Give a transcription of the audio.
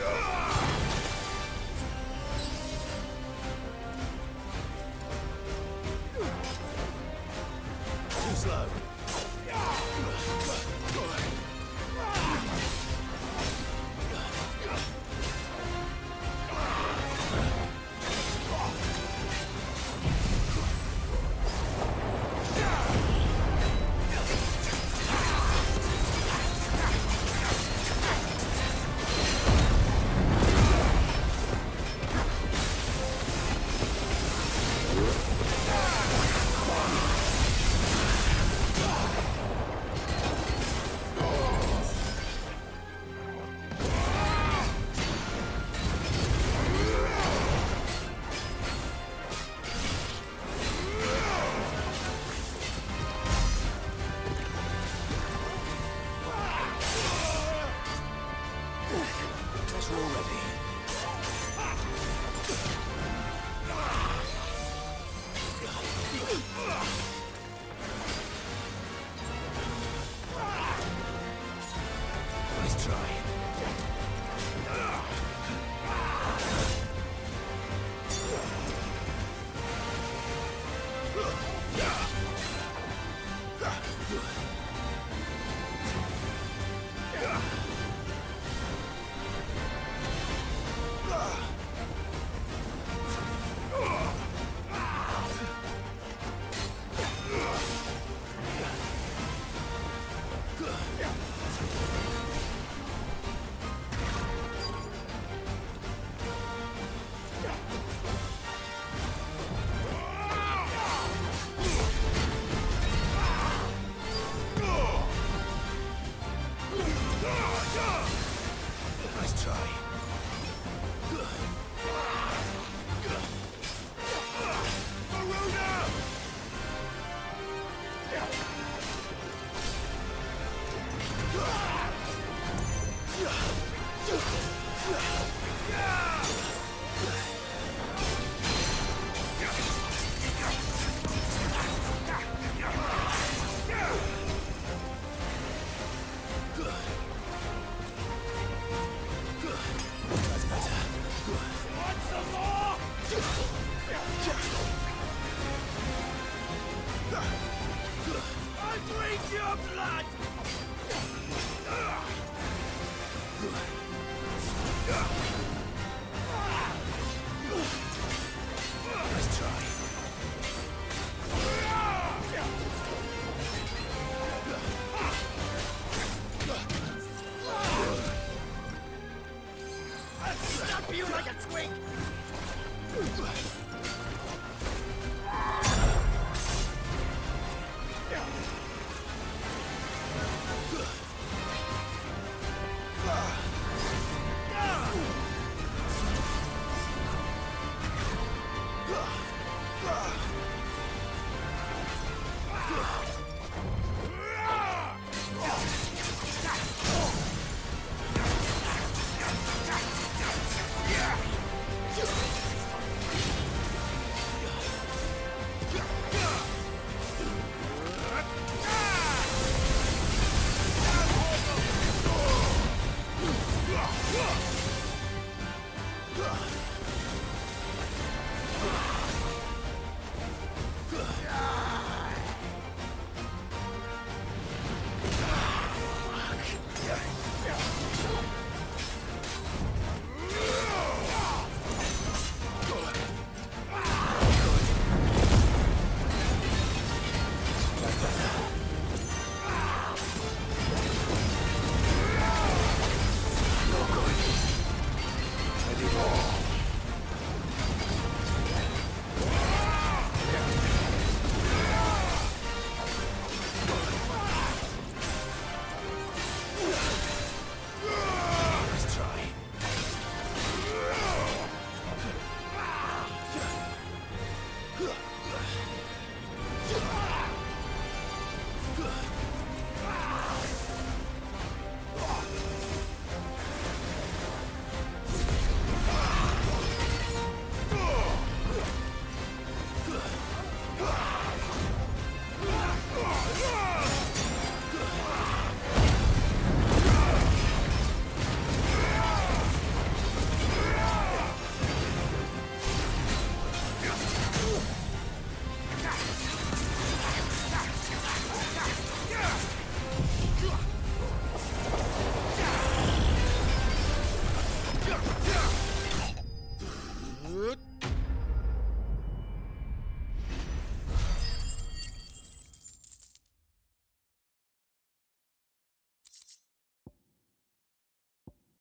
God. That's like a twig!